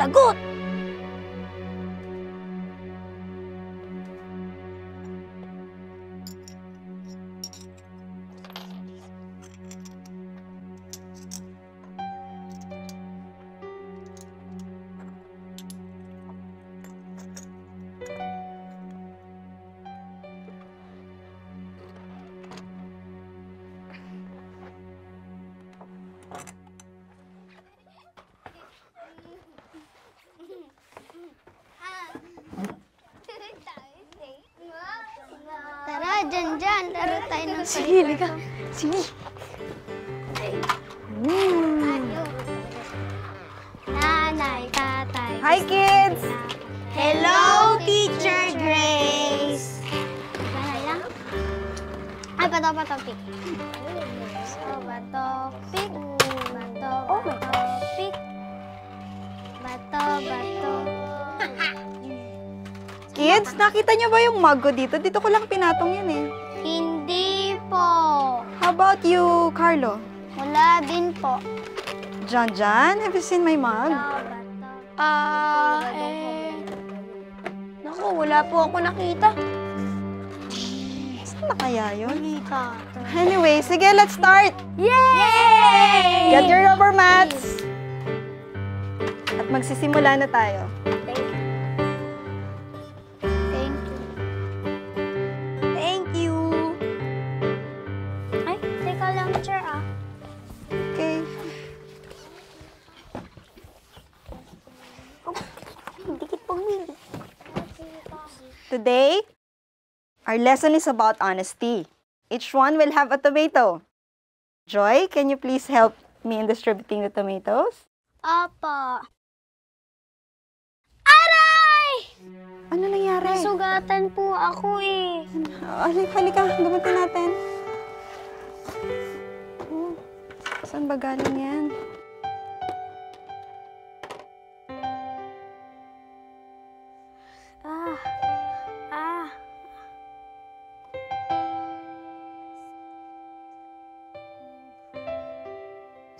らゴー dyan, dyan. Laro tayo ng Sige, halika. Sige. Tayo. Nanay, tatay. Hi, kids! Hello, Teacher Grace! Nanay lang? Ay, bato, bato, pick. Kids, nakita niyo ba yung mug ko dito? Dito ko lang pinatong yun eh. Hindi po. How about you, Carlo? Wala din po. John John, have you seen my mug? Ah, eh... Naku, wala po ako nakita. Saan na kaya yun? Anyway, sige, let's start! Yay! Get your rubber mats! At magsisimula na tayo. Today, our lesson is about honesty. Each one will have a tomato. Joy, can you please help me in distributing the tomatoes? Apa. Aray! Ano nangyari? Sugatan po ako eh. Oh, halika, halika. Gamitin natin. Oh, saan ba galing yan?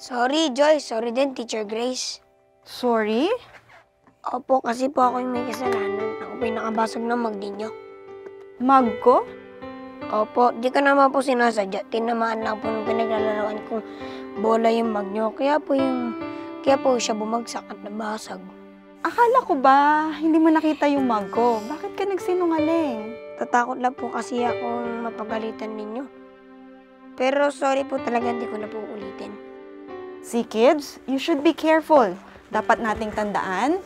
Sorry, Joy. Sorry din, Teacher Grace. Sorry? Opo, kasi po ako yung may kasalanan. Ako po yung nakabasag ng mag ninyo. Mug ko? Opo, di ka naman po sinasadya. Tinamaan lang po nung pinaglalaroan kong bola yung mag nyo. Kaya po yung... Kaya po siya bumagsak at nabasag. Akala ko ba hindi mo nakita yung mug ko? Bakit ka nagsinungaling? Tatakot lang po kasi akong mapagalitan ninyo. Pero sorry po talaga, hindi ko na po ulitin. See, kids, you should be careful. Dapat nating tandaan,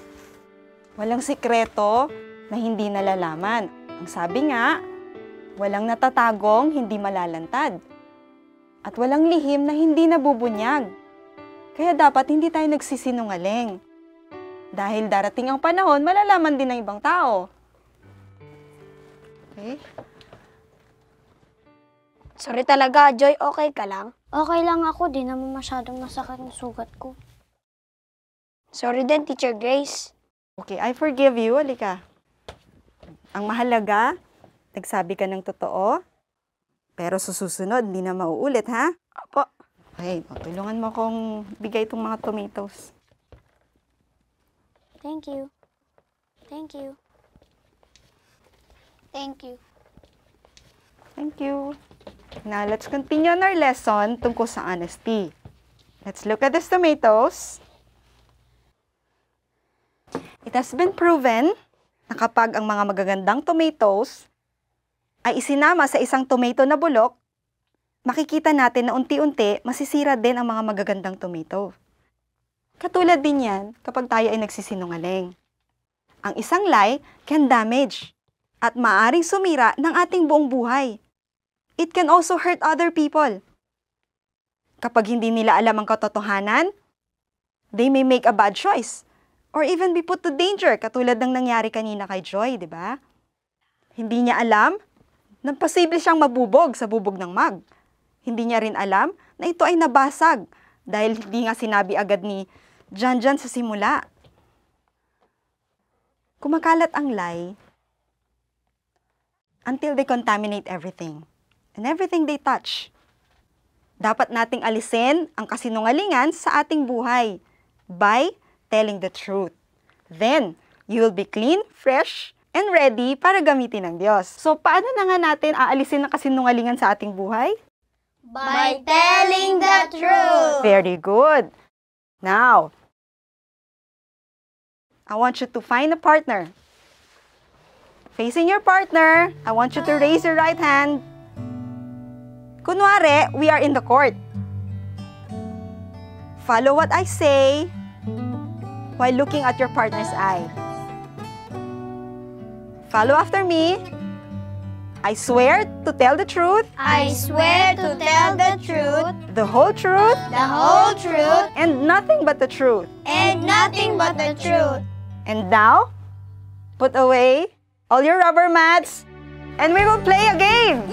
walang sikreto na hindi nalalaman. Ang sabi nga, walang natatagong hindi malalantad. At walang lihim na hindi nabubunyag. Kaya dapat hindi tayo nagsisinungaling. Dahil darating ang panahon, malalaman din ng ibang tao. Okay? Sorry talaga, Joy. Okay ka lang? Okay lang ako, di naman masyadong masakit ang sugat ko. Sorry din, Teacher Grace. Okay, I forgive you. Halika. Ang mahalaga, nagsabi ka ng totoo, pero sa susunod, hindi na mauulit, ha? Opo. Okay, tulungan mo akong bigay itong mga tomatoes. Thank you. Thank you. Thank you. Thank you. Now, let's continue on our lesson tungkol sa honesty. Let's look at these tomatoes. It has been proven na kapag ang mga magagandang tomatoes ay isinama sa isang tomato na bulok, makikita natin na unti-unti masisira din ang mga magagandang tomato. Katulad din yan kapag tayo ay nagsisinungaling. Ang isang lie can damage at maaring sumira ng ating buong buhay. It can also hurt other people. Kapag hindi nila alam ang katotohanan, they may make a bad choice or even be put to danger katulad ng nangyari kanina kay Joy, di ba? Hindi niya alam na posible siyang mabubog sa bubog ng mag. Hindi niya rin alam na ito ay nabasag dahil hindi nga sinabi agad ni Jan Jan sa simula. Kumakalat ang lie until they contaminate everything and everything they touch. Dapat nating alisin ang kasinungalingan sa ating buhay by telling the truth. Then, you will be clean, fresh, and ready para gamitin ng Diyos. So, paano na nga natin aalisin ang kasinungalingan sa ating buhay? By telling the truth. Very good. Now, I want you to find a partner. Facing your partner, I want you to raise your right hand. Kunwari, we are in the court. Follow what I say while looking at your partner's eye. Follow after me. I swear to tell the truth, I swear to tell the truth, the whole truth, the whole truth, and nothing but the truth. and nothing but the truth. And now, put away all your rubber mats and we will play a game!